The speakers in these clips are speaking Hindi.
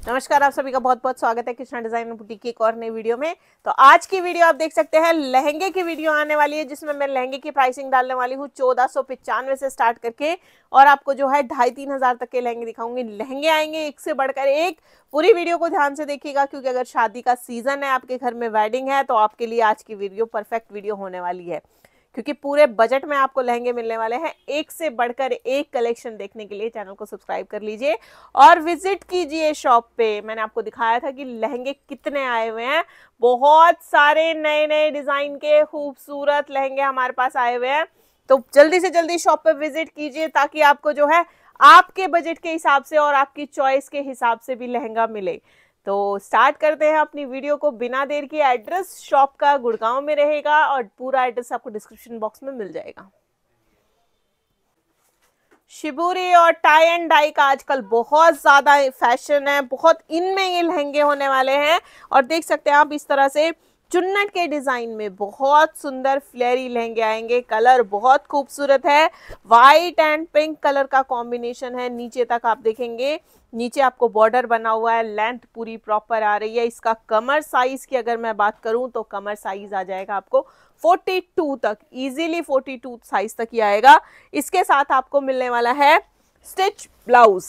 नमस्कार, आप सभी का बहुत बहुत स्वागत है कृष्णा डिज़ाइन बुटीक की एक और नई वीडियो में। तो आज की वीडियो आप देख सकते हैं, लहंगे की वीडियो आने वाली है, जिसमें मैं लहंगे की प्राइसिंग डालने वाली हूँ चौदह सौ पिचानवे से स्टार्ट करके। और आपको जो है ढाई तीन हज़ार तक के लहंगे दिखाऊँगी। लहंगे आएँगे एक से बढ़कर एक। पूरी वीडियो को ध्यान से देखिएगा, क्योंकि अगर शादी का सीज़न है, आपके घर में वेडिंग है तो आपके लिए आज की वीडियो परफेक्ट वीडियो होने वाली है। क्योंकि पूरे बजट में आपको लहंगे मिलने वाले हैं। एक से बढ़कर एक कलेक्शन देखने के लिए चैनल को सब्सक्राइब कर लीजिए और विज़िट कीजिए शॉप पे। मैंने आपको दिखाया था कि लहंगे कितने आए हुए हैं। बहुत सारे नए नए डिज़ाइन के खूबसूरत लहंगे हमारे पास आए हुए हैं। तो जल्दी से जल्दी शॉप पे विज़िट कीजिए ताकि आपको जो है आपके बजट के हिसाब से और आपकी चॉइस के हिसाब से भी लहंगा मिले। तो स्टार्ट करते हैं अपनी वीडियो को बिना देर की एड्रेस शॉप का गुड़गांव में रहेगा और पूरा एड्रेस आपको डिस्क्रिप्शन बॉक्स में मिल जाएगा। शिबूरी और टाई एंड डाई का आजकल बहुत ज़्यादा फ़ैशन है, बहुत इनमें ये लहंगे होने वाले हैं। और देख सकते हैं आप इस तरह से चुन्नट के डिज़ाइन में बहुत सुंदर फ्लेरी लहंगे आएँगे, कलर बहुत खूबसूरत है। वाइट एंड पिंक कलर का कॉम्बिनेशन है, नीचे तक आप देखेंगे। नीचे आपको बॉर्डर बना हुआ है लेंथ पूरी प्रॉपर आ रही है। इसका कमर साइज़ की अगर मैं बात करूँ तो कमर साइज़ आ जाएगा आपको। 42 तक इजीली 42 साइज़ तक ही आएगा। इसके साथ आपको मिलने वाला है स्टिच ब्लाउज।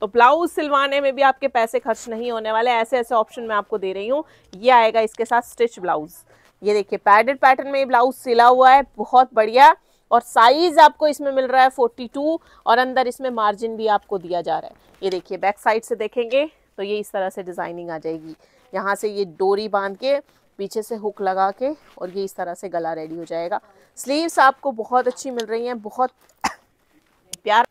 तो ब्लाउज सिलवाने में भी आपके पैसे खर्च नहीं होने वाले, ऐसे ऐसे ऑप्शन मैं आपको दे रही हूँ। ये आएगा इसके साथ स्टिच ब्लाउज। ये देखिए पैडेड पैटर्न में ये ब्लाउज सिला हुआ है, बहुत बढ़िया। और साइज़ आपको इसमें मिल रहा है 42 और अंदर इसमें मार्जिन भी आपको दिया जा रहा है। ये देखिए बैक साइड से देखेंगे तो ये इस तरह से डिज़ाइनिंग आ जाएगी। यहाँ से ये डोरी बाँध के, पीछे से हुक लगा के और ये इस तरह से गला रेडी हो जाएगा। स्लीव्स आपको बहुत अच्छी मिल रही हैं, बहुत प्यार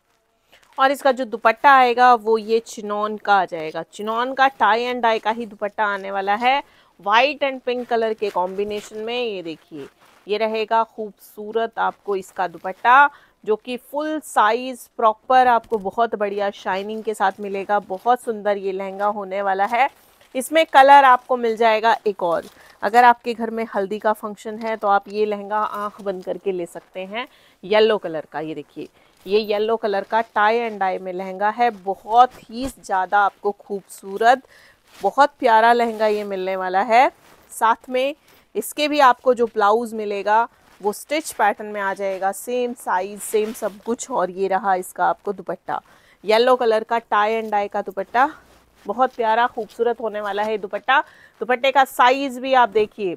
और इसका जो दुपट्टा आएगा वो ये चिनौन का आ जाएगा। चिनौन का टाई एंड डाई का ही दुपट्टा आने वाला है। वाइट एंड पिंक कलर के कॉम्बिनेशन में ये देखिए, ये रहेगा खूबसूरत आपको इसका दुपट्टा, जो कि फुल साइज़ प्रॉपर आपको बहुत बढ़िया शाइनिंग के साथ मिलेगा। बहुत सुंदर ये लहंगा होने वाला है। इसमें कलर आपको मिल जाएगा एक और। अगर आपके घर में हल्दी का फ़ंक्शन है तो आप ये लहंगा आँख बंद करके ले सकते हैं। येलो कलर का, ये देखिए। ये येलो कलर का टाई एंड डाई में लहंगा है। बहुत ही ज़्यादा आपको खूबसूरत, बहुत प्यारा लहंगा ये मिलने वाला है। साथ में इसके भी आपको जो ब्लाउज मिलेगा, वो स्टिच पैटर्न में आ जाएगा। सेम साइज़, सेम सब कुछ और ये रहा इसका आपको दुपट्टा। येलो कलर का टाई एंड डाई का दुपट्टा। बहुत प्यारा, खूबसूरत होने वाला है दुपट्टा। दुपट्टे का साइज़ भी आप देखिए।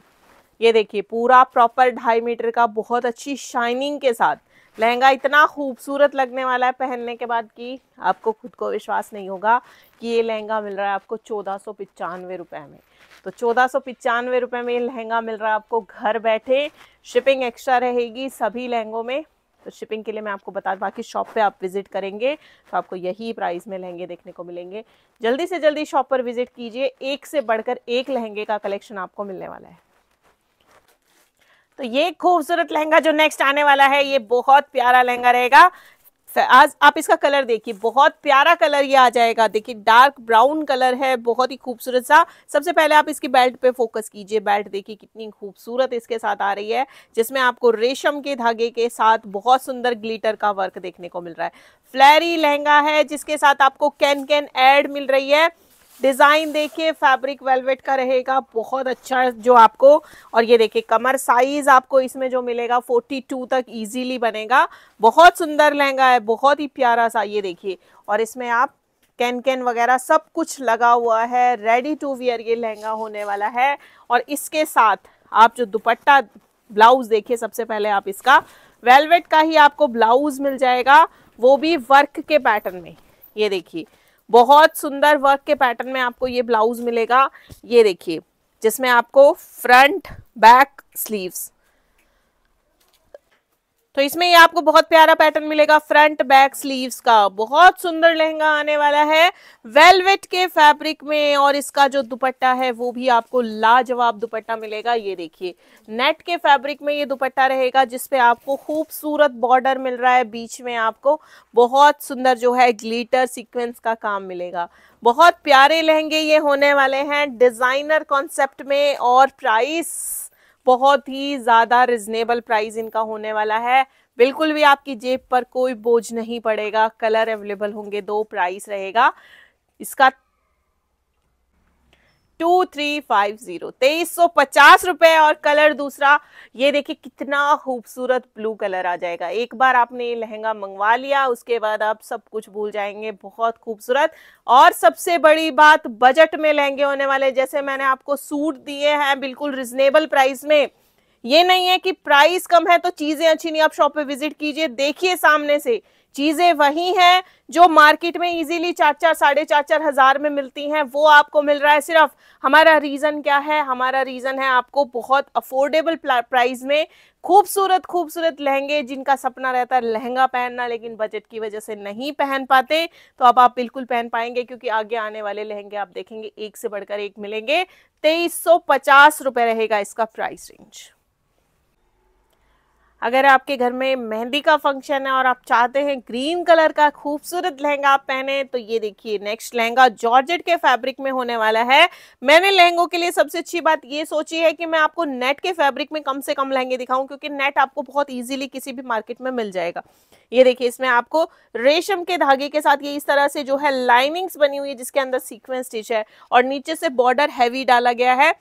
ये देखिए, पूरा प्रॉपर ढाई मीटर का, बहुत अच्छी शाइनिंग के साथ। लहंगा इतना खूबसूरत लगने वाला है पहनने के बाद कि आपको खुद को विश्वास नहीं होगा कि ये लहंगा मिल रहा है आपको चौदह सौ पचानवे रुपये में। तो चौदह सौ पचानवे रुपये में ये लहंगा मिल रहा है आपको घर बैठे। शिपिंग एक्स्ट्रा रहेगी सभी लहंगों में। तो शिपिंग के लिए मैं आपको बता बाकी शॉप पे आप विज़िट करेंगे तो आपको यही प्राइस में लहंगे देखने को मिलेंगे। जल्दी से जल्दी शॉप पर विज़िट कीजिए। एक से बढ़कर एक लहंगे का कलेक्शन आपको मिलने वाला है। तो ये खूबसूरत लहंगा जो नेक्स्ट आने वाला है, ये बहुत प्यारा लहंगा रहेगा। आज आप इसका कलर देखिए, बहुत प्यारा कलर ये आ जाएगा। देखिए डार्क ब्राउन कलर है, बहुत ही खूबसूरत सा। सबसे पहले आप इसकी बेल्ट पे फोकस कीजिए। बेल्ट देखिए, कितनी खूबसूरत इसके साथ आ रही है, जिसमें आपको रेशम के धागे के साथ बहुत सुंदर ग्लिटर का वर्क देखने को मिल रहा है। फ्लैरी लहंगा है, जिसके साथ आपको कैन कैन एड मिल रही है। डिज़ाइन देखिए फैब्रिक वेलवेट का रहेगा, बहुत अच्छा जो आपको, और ये देखिए, कमर साइज़ आपको इसमें जो मिलेगा 42 तक इजीली बनेगा। बहुत सुंदर लहंगा है, बहुत ही प्यारा सा ये देखिए। और इसमें आप कैन कैन वगैरह सब कुछ लगा हुआ है रेडी टू वियर ये लहंगा होने वाला है। और इसके साथ आप जो दुपट्टा ब्लाउज देखिए, सबसे पहले आप इसका वेलवेट का ही आपको ब्लाउज मिल जाएगा, वो भी वर्क के पैटर्न में। ये देखिए बहुत सुंदर वर्क के पैटर्न में आपको ये ब्लाउज मिलेगा। ये देखिए, जिसमें आपको फ्रंट बैक स्लीव्स तो इसमें ये आपको बहुत प्यारा पैटर्न मिलेगा फ्रंट बैक स्लीव्स का। बहुत सुंदर लहंगा आने वाला है वेलवेट के फैब्रिक में और इसका जो दुपट्टा है, वो भी आपको लाजवाब दुपट्टा मिलेगा। ये देखिए नेट के फैब्रिक में ये दुपट्टा रहेगा, जिसपे आपको खूबसूरत बॉर्डर मिल रहा है। बीच में आपको बहुत सुंदर जो है ग्लीटर सीक्वेंस का काम मिलेगा। बहुत प्यारे लहंगे ये होने वाले हैं। डिज़ाइनर कॉन्सेप्ट में और प्राइस बहुत ही ज़्यादा रिजनेबल प्राइस इनका होने वाला है। बिल्कुल भी आपकी जेब पर कोई बोझ नहीं पड़ेगा। कलर अवेलेबल होंगे, दो प्राइस रहेगा। इसका टू थ्री फाइव ज़ीरो तेईस सौ पचास रुपए और कलर दूसरा। ये देखिए कितना खूबसूरत ब्लू कलर आ जाएगा। एक बार आपने ये लहंगा मंगवा लिया, उसके बाद आप सब कुछ भूल जाएँगे। बहुत खूबसूरत। और सबसे बड़ी बात, बजट में लहंगे होने वाले। जैसे मैंने आपको सूट दिए हैं बिल्कुल रिजनेबल प्राइस में। ये नहीं है कि प्राइस कम है तो चीज़ें अच्छी नहीं। आप शॉप पे विज़िट कीजिए, देखिए सामने से। चीज़ें वही हैं जो मार्केट में इजीली चार चार, साढ़े चार चार हज़ार में मिलती हैं, वो आपको मिल रहा है सिर्फ़। हमारा रीजन क्या है? हमारा रीजन है आपको बहुत अफोर्डेबल प्राइस में खूबसूरत खूबसूरत लहंगे जिनका सपना रहता है लहंगा पहनना, लेकिन बजट की वजह से नहीं पहन पाते। तो अब आप बिल्कुल पहन पाएँगे, क्योंकि आगे आने वाले लहंगे आप देखेंगे, एक से बढ़कर एक मिलेंगे। तेईस सौ पचास रुपए रहेगा इसका प्राइस रेंज अगर आपके घर में मेहंदी का फ़ंक्शन है और आप चाहते हैं ग्रीन कलर का खूबसूरत लहंगा आप पहने तो ये देखिए नेक्स्ट लहंगा जॉर्जेट के फैब्रिक में होने वाला है। मैंने लहंगों के लिए सबसे अच्छी बात ये सोची है कि मैं आपको नेट के फैब्रिक में कम से कम लहंगे दिखाऊँ, क्योंकि नेट आपको बहुत ईजिली किसी भी मार्केट में मिल जाएगा। ये देखिए, इसमें आपको रेशम के धागे के साथ ये इस तरह से जो है लाइनिंग्स बनी हुई है, जिसके अंदर सीक्वेंस स्टिच है और नीचे से बॉर्डर हैवी डाला गया है।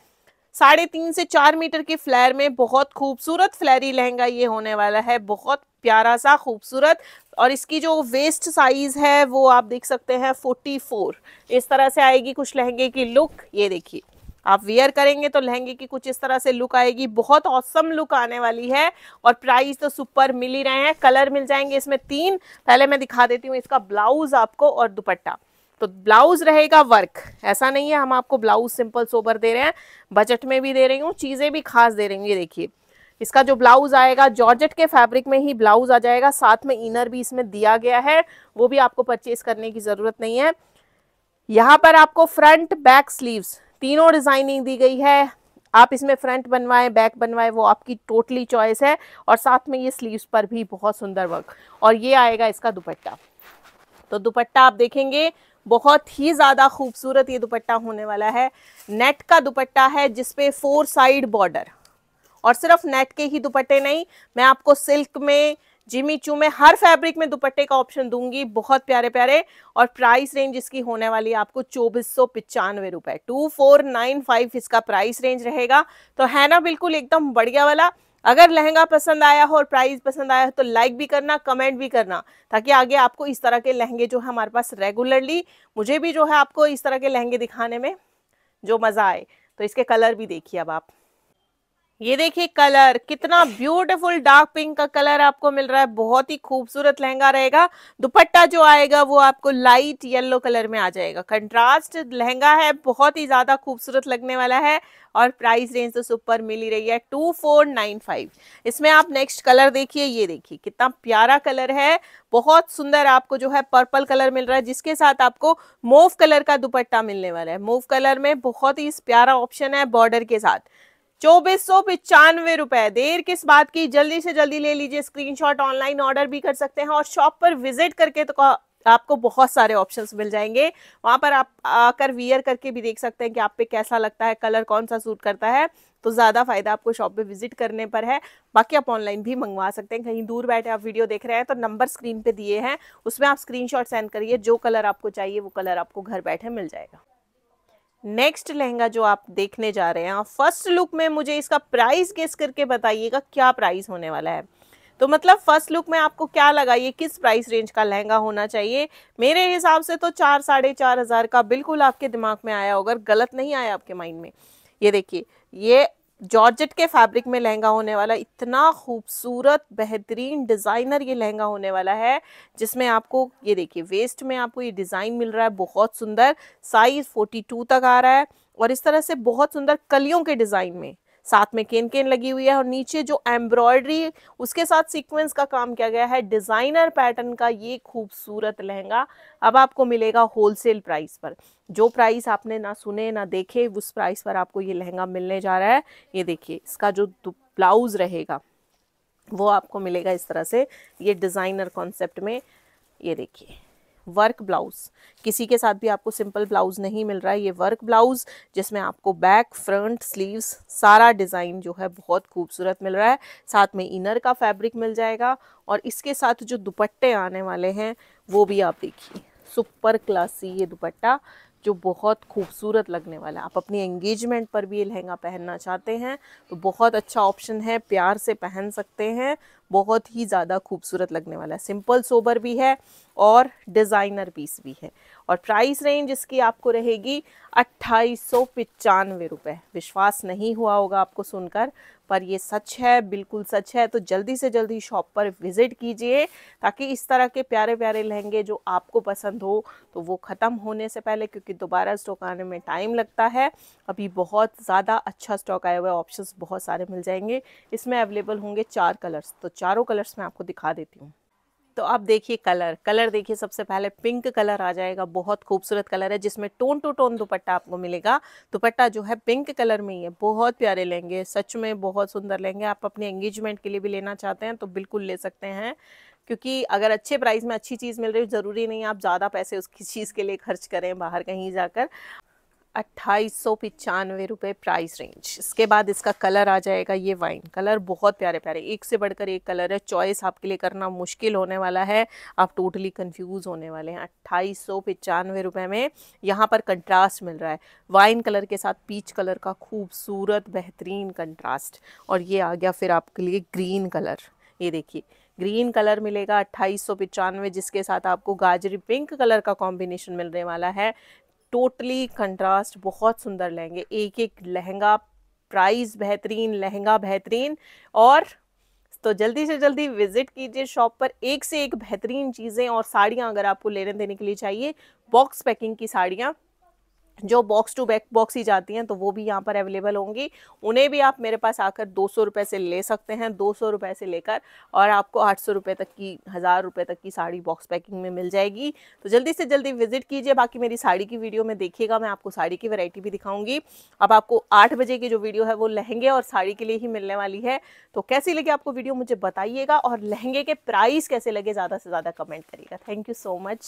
साढ़े तीन से चार मीटर की फ्लैर में बहुत खूबसूरत फ्लैरी लहंगा ये होने वाला है, बहुत प्यारा सा खूबसूरत और इसकी जो वेस्ट साइज़ है वो आप देख सकते हैं 44 इस तरह से आएगी कुछ लहंगे की लुक ये देखिए। आप वियर करेंगे तो लहंगे की कुछ इस तरह से लुक आएगी, बहुत औसम लुक आने वाली है और प्राइस तो सुपर मिल ही रहे हैं कलर मिल जाएँगे इसमें तीन। पहले मैं दिखा देती हूँ इसका ब्लाउज आपको और दुपट्टा। तो ब्लाउज रहेगा वर्क। ऐसा नहीं है, हम आपको ब्लाउज सिंपल सोबर दे रहे हैं, बजट में भी दे रही हूँ, चीज़ें भी खास दे रही हूँ, ये देखिए। इसका जो ब्लाउज आएगा, जॉर्जेट के फैब्रिक में ही ब्लाउज आ जाएगा, साथ में इनर भी इसमें दिया गया है, वो भी आपको परचेज करने की ज़रूरत नहीं है। यहाँ पर आपको फ्रंट बैक स्लीव्स, तीनों डिज़ाइनिंग दी गई है, आप इसमें फ्रंट बनवाएँ, बैक बनवाएँ, वो आपकी टोटली चॉइस है, और साथ में ये स्लीव्स पर भी बहुत सुंदर वर्क। और ये आएगा इसका दुपट्टा। तो दुपट्टा आप देखेंगे बहुत ही ज़्यादा खूबसूरत ये दुपट्टा होने वाला है। नेट का दुपट्टा है जिसपे फोर साइड बॉर्डर। और सिर्फ़ नेट के ही दुपट्टे नहीं, मैं आपको सिल्क में, जिमी चू में, हर फैब्रिक में दुपट्टे का ऑप्शन दूँगी। बहुत प्यारे प्यारे और प्राइस रेंज इसकी होने वाली है आपको चौबीस सौ पिचानवे रुपए। टू फोर नाइन फाइव इसका प्राइस रेंज रहेगा। तो है ना, बिल्कुल एकदम बढ़िया वाला। अगर लहंगा पसंद आया हो और प्राइस पसंद आया हो तो लाइक भी करना कमेंट भी करना, ताकि आगे आपको इस तरह के लहंगे जो है हमारे पास रेगुलरली मुझे भी जो है आपको इस तरह के लहंगे दिखाने में जो मज़ा आए। तो इसके कलर भी देखिए अब आप। ये देखिए कलर, कितना ब्यूटीफुल डार्क पिंक का कलर आपको मिल रहा है, बहुत ही खूबसूरत लहंगा रहेगा, दुपट्टा जो आएगा वो आपको लाइट येलो कलर में आ जाएगा। कंट्रास्ट, लहंगा है, बहुत ही ज़्यादा खूबसूरत लगने वाला है और प्राइस रेंज तो सुपर मिल ही रही है, टू फोर नाइन फाइव। इसमें आप नेक्स्ट कलर देखिए, ये देखिए, कितना प्यारा कलर है, बहुत सुंदर आपको जो है पर्पल कलर मिल रहा है, जिसके साथ आपको मोव कलर का दुपट्टा मिलने वाला है। मोव कलर में बहुत ही प्यारा ऑप्शन है बॉर्डर के साथ। चौबीस सौ पिचानवे रुपए। देर किस बात की? जल्दी से जल्दी ले लीजिए स्क्रीनशॉट, ऑनलाइन ऑर्डर भी कर सकते हैं और शॉप पर विज़िट करके तो आपको बहुत सारे ऑप्शंस मिल जाएँगे। वहाँ पर आप आकर वियर करके भी देख सकते हैं कि आप पे कैसा लगता है, कलर कौन सा सूट करता है। तो ज़्यादा फ़ायदा आपको शॉप पे विज़िट करने पर है। बाकी आप ऑनलाइन भी मंगवा सकते हैं। कहीं दूर बैठे आप वीडियो देख रहे हैं तो नंबर स्क्रीन पे दिए हैं। उसमें आप स्क्रीनशॉट सेंड करिए। जो कलर आपको चाहिए, वो कलर आपको घर बैठे मिल जाएगा। नेक्स्ट लहंगा जो आप देखने जा रहे हैं फ़र्स्ट लुक में मुझे इसका प्राइस गेस करके बताइएगा, क्या प्राइस होने वाला है। तो मतलब फ़र्स्ट लुक में आपको क्या लगा, ये किस प्राइस रेंज का लहंगा होना चाहिए? मेरे हिसाब से तो चार, साढ़े चार हज़ार का बिल्कुल आपके दिमाग में आया होगा गलत नहीं आया आपके माइंड में। ये देखिए, ये जॉर्जेट के फैब्रिक में लहंगा होने वाला, इतना खूबसूरत, बेहतरीन डिज़ाइनर ये लहंगा होने वाला है, जिसमें आपको, ये देखिए वेस्ट में आपको ये डिज़ाइन मिल रहा है, बहुत सुंदर साइज़ 42 तक आ रहा है और इस तरह से बहुत सुंदर कलियों के डिज़ाइन में साथ में केन केन लगी हुई है और नीचे जो एम्ब्रॉयडरी, उसके साथ सीक्वेंस का काम किया गया है। डिज़ाइनर पैटर्न का ये खूबसूरत लहंगा अब आपको मिलेगा होलसेल प्राइस पर। जो प्राइस आपने ना सुने, ना देखे, उस प्राइस पर आपको ये लहंगा मिलने जा रहा है। ये देखिए, इसका जो ब्लाउज रहेगा, वो आपको मिलेगा इस तरह से। ये डिज़ाइनर कॉन्सेप्ट में, ये देखिए। वर्क ब्लाउज किसी के साथ भी आपको सिंपल ब्लाउज नहीं मिल रहा है, ये वर्क ब्लाउज जिसमें आपको बैक फ्रंट स्लीव्स सारा डिज़ाइन जो है बहुत खूबसूरत मिल रहा है। साथ में इनर का फैब्रिक मिल जाएगा और इसके साथ जो दुपट्टे आने वाले हैं, वो भी आप देखिए। सुपर क्लासी ये दुपट्टा जो बहुत खूबसूरत लगने वाला है। आप अपनी एंगेजमेंट पर भी ये लहंगा पहनना चाहते हैं तो बहुत अच्छा ऑप्शन है, प्यार से पहन सकते हैं बहुत ही ज़्यादा खूबसूरत लगने वाला है। सिंपल, सोबर भी है और डिज़ाइनर पीस भी है। और प्राइस रेंज इसकी आपको रहेगी अट्ठाईस सौ पचानवे रुपये विश्वास नहीं हुआ होगा आपको सुनकर, पर ये सच है, बिल्कुल सच है। तो जल्दी से जल्दी शॉप पर विज़िट कीजिए, ताकि इस तरह के प्यारे प्यारे लहंगे जो आपको पसंद हो तो वो ख़त्म होने से पहले, क्योंकि दोबारा स्टॉक आने में टाइम लगता है। अभी बहुत ज़्यादा अच्छा स्टॉक आया हुआ है ऑप्शंस बहुत सारे मिल जाएँगे। इसमें अवेलेबल होंगे चार कलर्स तो चारों कलर्स मैं आपको दिखा देती हूँ। तो आप देखिए कलर कलर देखिए सबसे पहले पिंक कलर आ जाएगा, बहुत खूबसूरत कलर है, जिसमें टोन टू टोन दुपट्टा आपको मिलेगा। दुपट्टा जो है पिंक कलर में ही है, बहुत प्यारे लेंगे, सच में बहुत सुंदर लेंगे। आप अपने एंगेजमेंट के लिए भी लेना चाहते हैं तो बिल्कुल ले सकते हैं, क्योंकि अगर अच्छे प्राइस में अच्छी चीज़ मिल रही है, ज़रूरी नहीं आप ज़्यादा पैसे उस चीज़ के लिए खर्च करें बाहर कहीं जाकर। अट्ठाईस सौ प्राइस रेंज इसके बाद इसका कलर आ जाएगा ये वाइन कलर बहुत प्यारे प्यारे। एक से बढ़कर एक कलर है। चॉइस आपके लिए करना मुश्किल होने वाला है। आप टोटली कंफ्यूज होने वाले हैं। अट्ठाईस सौ पचानवे रुपये में यहाँ पर कंट्रास्ट मिल रहा है। वाइन कलर के साथ पीच कलर का खूबसूरत, बेहतरीन कंट्रास्ट और ये आ गया फिर आपके लिए ग्रीन कलर ये देखिए ग्रीन कलर मिलेगा अट्ठाईस सौ जिसके साथ आपको गाजरी पिंक कलर का कॉम्बिनेशन मिलने वाला है। टोटली कंट्रास्ट बहुत सुंदर लहंगे एक एक लहंगा, प्राइस बेहतरीन, लहंगा बेहतरीन। और तो जल्दी से जल्दी विज़िट कीजिए शॉप पर। एक से एक बेहतरीन चीज़ें और साड़ियाँ अगर आपको लेने देने के लिए चाहिए, बॉक्स पैकिंग की साड़ियाँ। जो बॉक्स टू बैक बॉक्स ही जाती हैं तो वो भी यहाँ पर अवेलेबल होंगी। उन्हें भी आप मेरे पास आकर दो सौ रुपये से ले सकते हैं, दो सौ रुपये से लेकर, और आपको आठ सौ रुपये तक की, हज़ार रुपये तक की साड़ी बॉक्स पैकिंग में मिल जाएगी। तो जल्दी से जल्दी विज़िट कीजिए, बाकी मेरी साड़ी की वीडियो में देखिएगा, मैं आपको साड़ी की वैरायटी भी दिखाऊँगी। अब आपको आठ बजे की जो वीडियो है, वो लहंगे और साड़ी के लिए ही मिलने वाली है। तो कैसी लगी आपको वीडियो मुझे बताइएगा, और लहंगे के प्राइस कैसे लगे, ज़्यादा से ज़्यादा कमेंट करिएगा। Thank you so much